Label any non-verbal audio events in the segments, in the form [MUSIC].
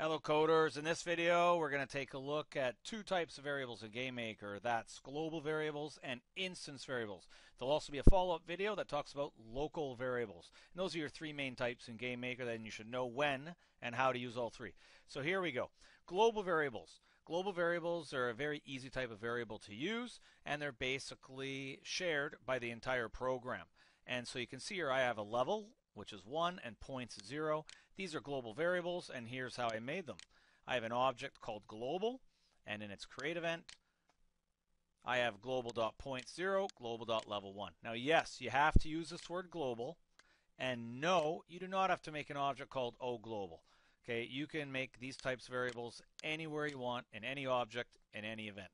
Hello coders, in this video we're going to take a look at two types of variables in GameMaker. That's global variables and instance variables. There'll also be a follow-up video that talks about local variables. And those are your three main types in GameMaker, then you should know when and how to use all three. So here we go. Global variables. Global variables are a very easy type of variable to use and they're basically shared by the entire program. And so you can see here I have a level which is 1, and points 0. These are global variables, and here's how I made them. I have an object called global, and in its create event, I have global.point0, global.level1. Now, yes, you have to use this word global, and no, you do not have to make an object called oGlobal. Okay, you can make these types of variables anywhere you want, in any object, in any event.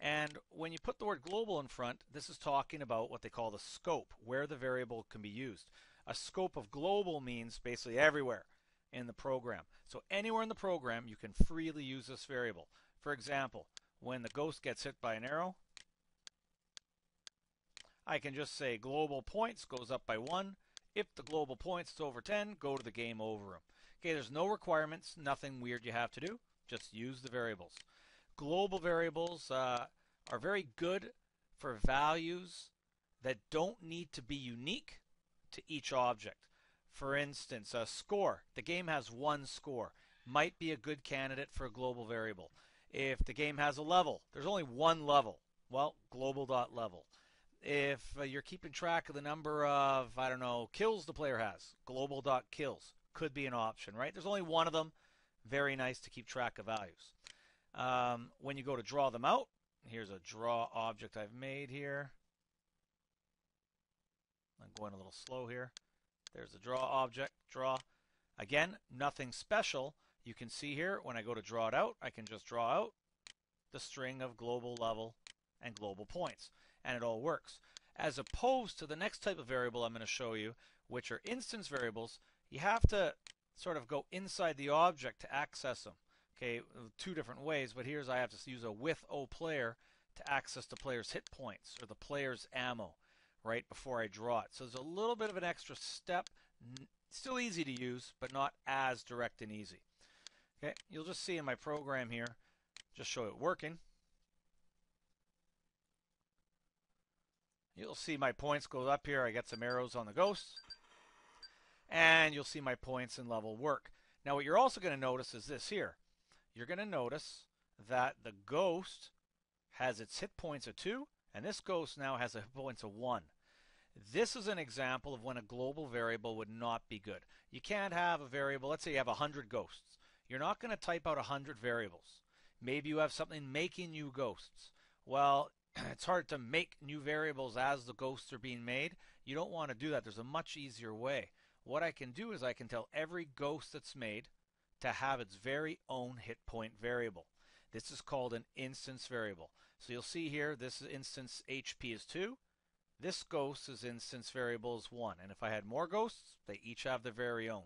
And when you put the word global in front, this is talking about what they call the scope, where the variable can be used. A scope of global means basically everywhere in the program. So anywhere in the program, you can freely use this variable. For example, when the ghost gets hit by an arrow, I can just say global points goes up by 1. If the global points is over 10, go to the game over them. Okay, there's no requirements, nothing weird you have to do. Just use the variables. Global variables uh, are very good for values that don't need to be unique to each object. For instance, a score. The game has one score. Might be a good candidate for a global variable. If the game has a level, there's only one level. Well, global.level. If uh, you're keeping track of the number of, I don't know, kills the player has, global.kills could be an option, right? There's only one of them. Very nice to keep track of values. Um, when you go to draw them out, here's a draw object I've made here. I'm going a little slow here. There's the draw object, draw. Again, nothing special. You can see here, when I go to draw it out, I can just draw out the string of global level and global points, and it all works. As opposed to the next type of variable I'm going to show you, which are instance variables, you have to sort of go inside the object to access them. Okay, two different ways, but here's I have to use a with O player to access the player's hit points or the player's ammo right before I draw it. So there's a little bit of an extra step. Still easy to use, but not as direct and easy. Okay, you'll just see in my program here, just show it working. You'll see my points go up here. I get some arrows on the ghosts. And you'll see my points and level work. Now what you're also going to notice is this here. You're going to notice that the ghost has its hit points of 2, and this ghost now has a hit points of 1. This is an example of when a global variable would not be good. You can't have a variable, let's say you have 100 ghosts. You're not going to type out 100 variables. Maybe you have something making new ghosts. Well, [CLEARS THROAT] it's hard to make new variables as the ghosts are being made. You don't want to do that. There's a much easier way. What I can do is I can tell every ghost that's made to have its very own hit point variable. This is called an instance variable. So you'll see here this instance HP is 2. This ghost is instance variable is 1, and if I had more ghosts, they each have their very own.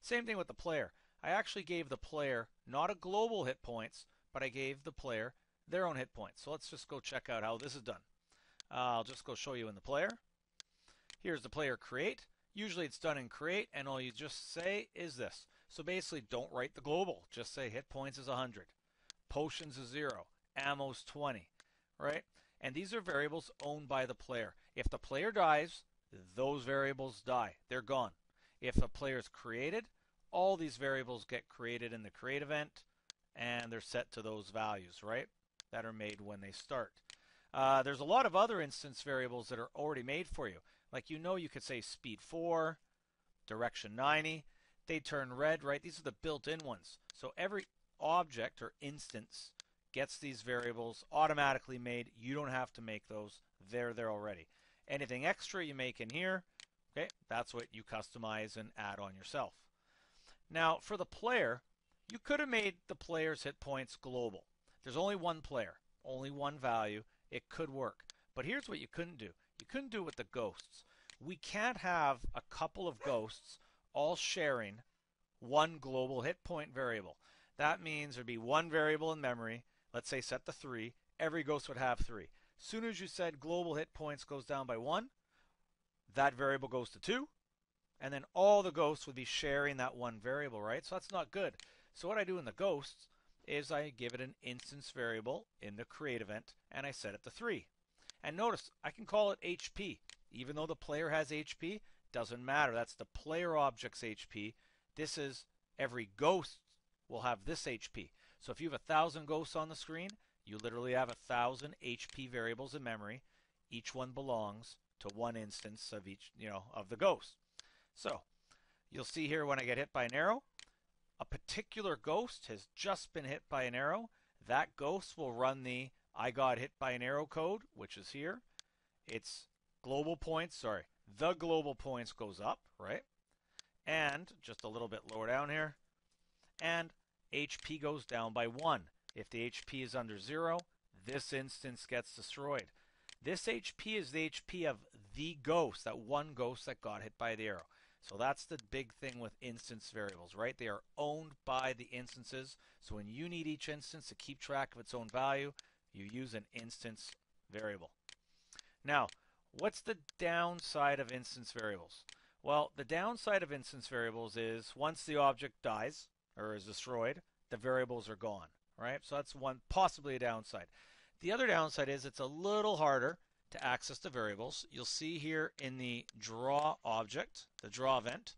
Same thing with the player. I actually gave the player not a global hit points, but I gave the player their own hit points. So let's just go check out how this is done. Uh, I'll just go show you in the player. Here's the player create. Usually it's done in create, and all you just say is this. So basically, don't write the global. Just say hit points is 100, potions is 0, ammo's 20, right? And these are variables owned by the player. If the player dies, those variables die. They're gone. If the player is created, all these variables get created in the create event and they're set to those values, right? That are made when they start. Uh, there's a lot of other instance variables that are already made for you. Like you know you could say speed 4, direction 90. They turn red, right? These are the built-in ones. So every object or instance gets these variables automatically made. You don't have to make those. They're there already. Anything extra you make in here, okay, that's what you customize and add on yourself. Now, for the player, you could have made the player's hit points global. There's only one player, only one value. It could work. But here's what you couldn't do. You couldn't do it with the ghosts. We can't have a couple of ghosts all sharing one global hit point variable. That means there'd be one variable in memory let's say set the 3, every ghost would have 3. Soon as you said global hit points goes down by 1, that variable goes to 2, and then all the ghosts would be sharing that one variable, right? So that's not good. So what I do in the ghosts is I give it an instance variable in the create event and I set it to 3. And notice I can call it HP. Even though the player has HP, doesn't matter. That's the player object's HP. This is every ghost will have this HP. So if you have a thousand ghosts on the screen, you literally have a thousand HP variables in memory. Each one belongs to one instance of each, you know, of the ghost. So you'll see here when I get hit by an arrow, a particular ghost has just been hit by an arrow. That ghost will run the I got hit by an arrow code, which is here. It's global points, sorry, the global points goes up, right? And just a little bit lower down here, and HP goes down by 1. If the HP is under 0, this instance gets destroyed. This HP is the HP of the ghost, that one ghost that got hit by the arrow. So that's the big thing with instance variables, right? They are owned by the instances. So when you need each instance to keep track of its own value, you use an instance variable. Now, what's the downside of instance variables? Well, the downside of instance variables is once the object dies or is destroyed, the variables are gone, right? So that's one possibly a downside. The other downside is it's a little harder to access the variables. You'll see here in the draw object, the draw event,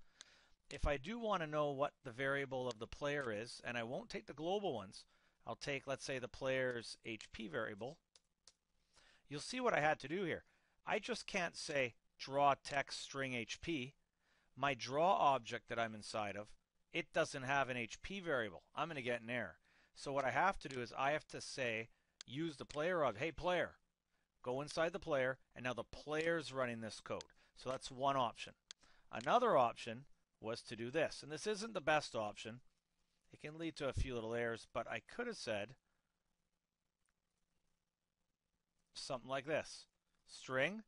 if I do want to know what the variable of the player is, and I won't take the global ones, I'll take, let's say, the player's HP variable, you'll see what I had to do here. I just can't say draw text string HP. My draw object that I'm inside of, it doesn't have an HP variable. I'm going to get an error. So what I have to do is I have to say, use the player of, hey player, go inside the player, and now the player's running this code. So that's one option. Another option was to do this, and this isn't the best option. It can lead to a few little errors, but I could have said something like this, string,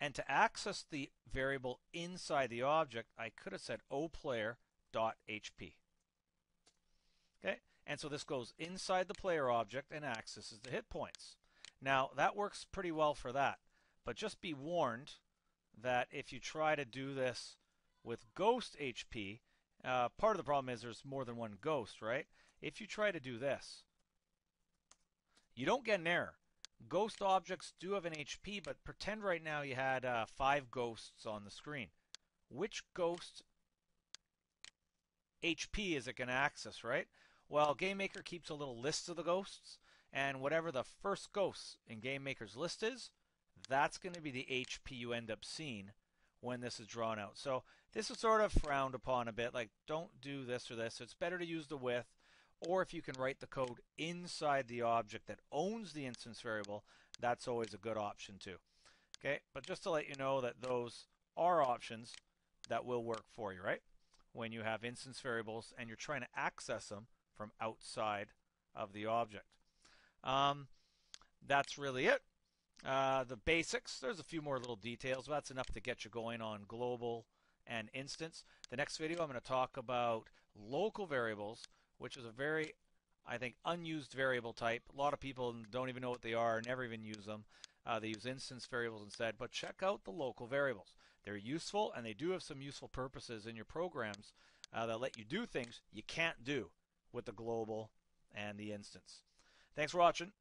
and to access the variable inside the object, I could have said oplayer.hp. Okay, and so this goes inside the player object and accesses the hit points. Now, that works pretty well for that. But just be warned that if you try to do this with Ghost HP, uh, part of the problem is there's more than one Ghost, right? If you try to do this, you don't get an error. Ghost objects do have an HP, but pretend right now you had uh, five ghosts on the screen. Which ghost HP is it going to access, right? Well, GameMaker keeps a little list of the ghosts, and whatever the first ghost in Game Maker's list is, that's going to be the HP you end up seeing when this is drawn out. So this is sort of frowned upon a bit, like don't do this or this. It's better to use the with, or if you can write the code inside the object that owns the instance variable, that's always a good option too. Okay, but just to let you know that those are options that will work for you, right? When you have instance variables and you're trying to access them from outside of the object. Um, that's really it. Uh, the basics, there's a few more little details, but that's enough to get you going on global and instance. The next video I'm going to talk about local variables, which is a very, I think, unused variable type. A lot of people don't even know what they are, never even use them. Uh, they use instance variables instead, but check out the local variables. They're useful, and they do have some useful purposes in your programs uh, that let you do things you can't do with the global and the instance. Thanks for watching.